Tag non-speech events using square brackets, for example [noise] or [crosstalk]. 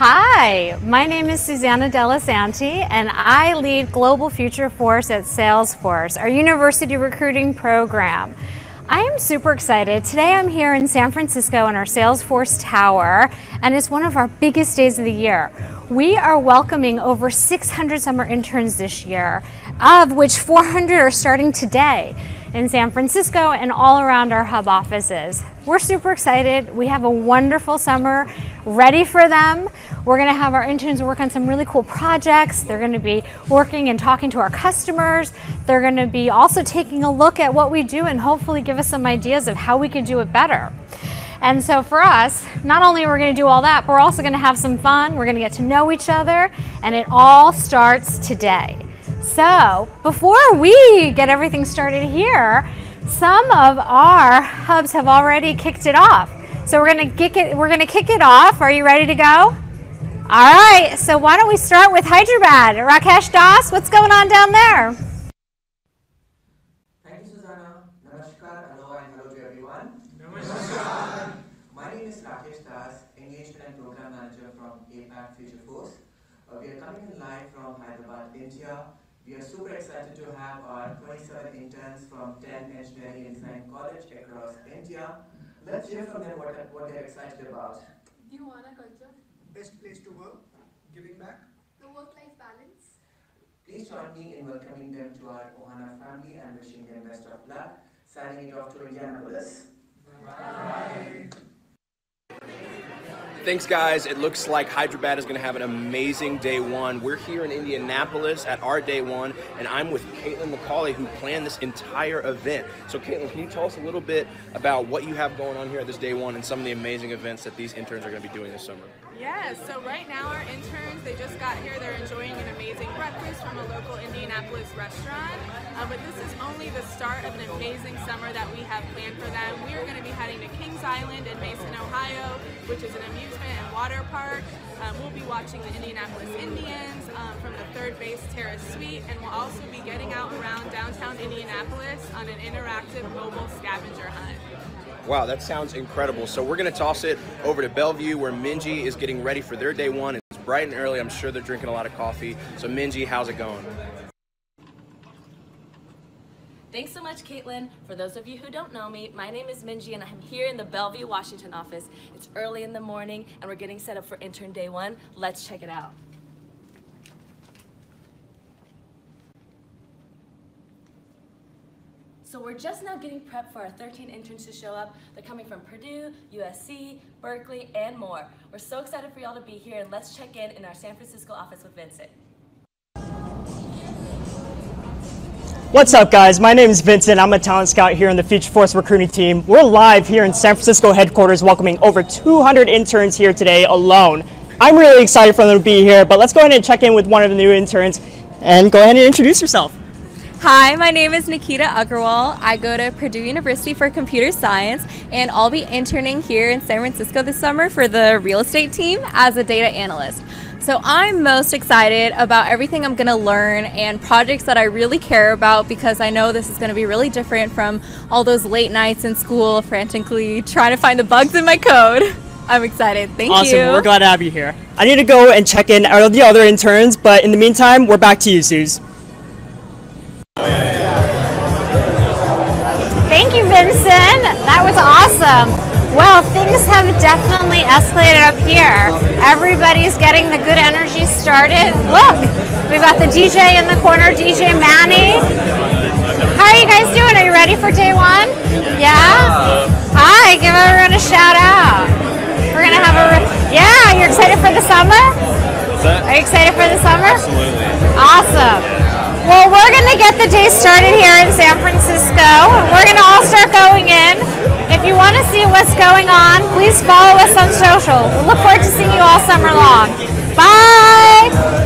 Hi, my name is Susanna Delasanti, and I lead Global Futureforce at Salesforce, our university recruiting program. I am super excited. Today I'm here in San Francisco in our Salesforce Tower, and it's one of our biggest days of the year. We are welcoming over 600 summer interns this year, of which 400 are starting today in San Francisco and all around our hub offices. We're super excited. We have a wonderful summer ready for them. We're going to have our interns work on some really cool projects. They're going to be working and talking to our customers. They're going to be also taking a look at what we do and hopefully give us some ideas of how we can do it better. And so for us, not only are we going to do all that, but we're also going to have some fun. We're going to get to know each other, and it all starts today. So before we get everything started here, some of our hubs have already kicked it off. So we're gonna kick it. We're gonna kick it off. Are you ready to go? All right. So why don't we start with Hyderabad? Rakesh Das, what's going on down there? Thank you, Susanna. Namaskar, hello, and hello to everyone. Namaskar. My name is Rakesh Das, Engagement and Program Manager from APAC Futureforce. Uh, we are coming in live from Hyderabad, India. We are super excited to have our 27 interns from 10 engineering and design college across India. Let's hear from them what, what they're excited about. The Ohana culture, best place to work, giving back. the work-life balance, Please join me in welcoming them to our Ohana family and wishing them best of luck. Signing it off to Indianapolis. Thanks, guys. It looks like Hyderabad is going to have an amazing day one. We're here in Indianapolis at our day one, and I'm with Caitlin McCauley, who planned this entire event. So, Caitlin, can you tell us a little bit about what you have going on here at this day one and some of the amazing events that these interns are going to be doing this summer? Yes, so right now our interns, they just got here, they're enjoying an amazing breakfast from a local Indianapolis restaurant. Uh, but this is only the start of an amazing summer that we have planned for them. To Kings Island in Mason, Ohio, which is an amusement and water park. Um, we'll be watching the Indianapolis Indians um, from the third base terrace suite, and we'll also be getting out around downtown Indianapolis on an interactive mobile scavenger hunt. Wow, that sounds incredible. So, we're going to toss it over to Bellevue, where Minji is getting ready for their day one. It's bright and early. I'm sure they're drinking a lot of coffee. So, Minji, how's it going? Thanks so much, Caitlin. For those of you who don't know me, my name is Minji and I'm here in the Bellevue, Washington office. It's early in the morning and we're getting set up for intern day one. Let's check it out. So we're just now getting prepped for our 13 interns to show up. They're coming from Purdue, USC, Berkeley, and more. We're so excited for y'all to be here and let's check in in our San Francisco office with Vincent. What's up, guys? My name is Vincent. I'm a talent scout here on the Futureforce recruiting team. We're live here in San Francisco headquarters, welcoming over 200 interns here today alone. I'm really excited for them to be here, but let's go ahead and check in with one of the new interns and go ahead and introduce yourself. Hi, my name is Nikita Agarwal. I go to Purdue University for computer science, and I'll be interning here in San Francisco this summer for the real estate team as a data analyst. So I'm most excited about everything I'm going to learn and projects that I really care about because I know this is going to be really different from all those late nights in school frantically trying to find the bugs in my code. [laughs] I'm excited. Thank awesome. you. Awesome. We're glad to have you here. I need to go and check in out of the other interns, but in the meantime, we're back to you, Suze. Thank you, Vincent. That was awesome. Well, things have definitely escalated up here. Everybody's getting the good energy started. Look, we've got the DJ in the corner, DJ Manny. How are you guys doing? Are you ready for day one? Yeah? Hi, give everyone a shout out. We're gonna have a, re- yeah, you're excited for the summer? Are you excited for the summer? Absolutely. Awesome. Well, we're going to get the day started here in San Francisco. We're going to all start going in. If you want to see what's going on, please follow us on social. We look forward to seeing you all summer long. Bye!